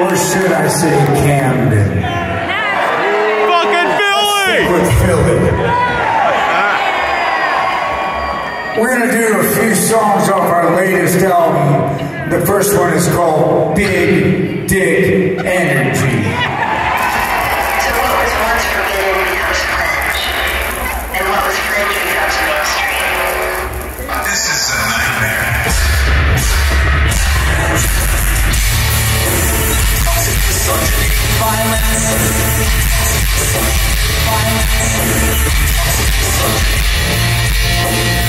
Or should I say Camden? Fucking Philly! With Philly. We're gonna do a few songs off our latest album. The first one is called Big Dick Energy. Manosphere,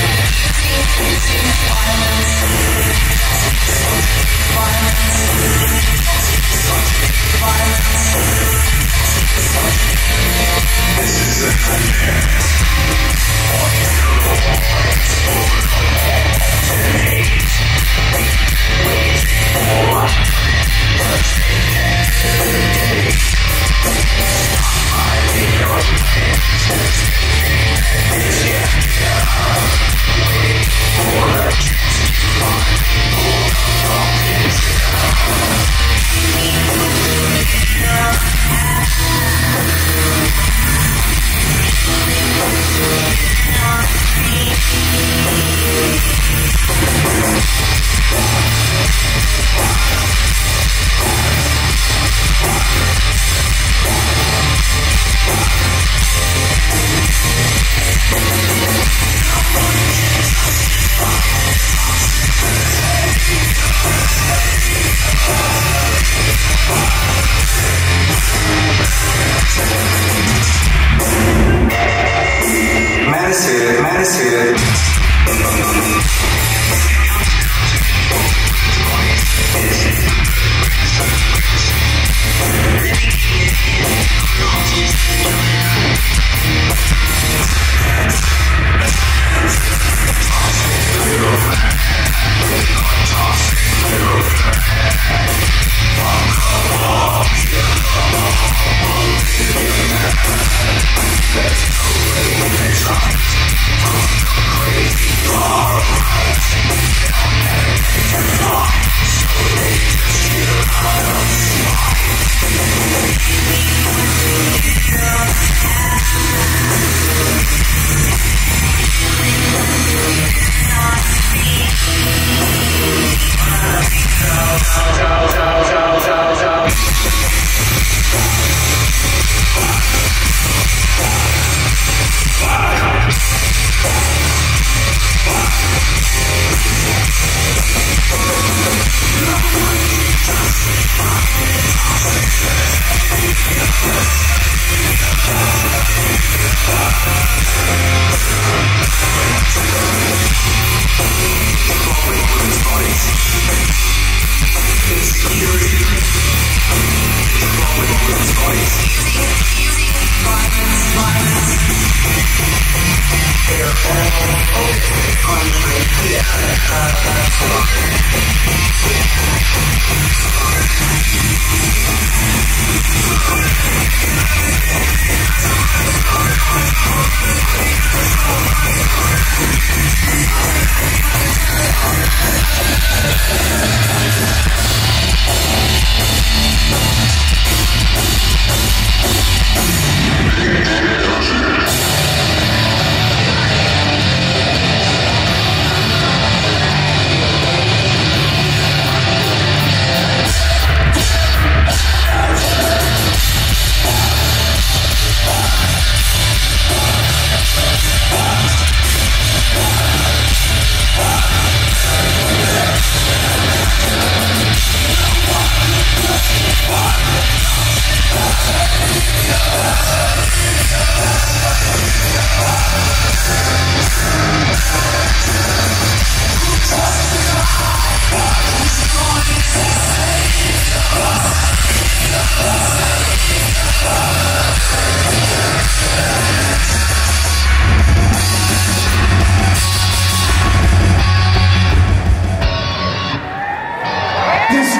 Go, go, go, go, go. Thank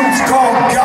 It's called God.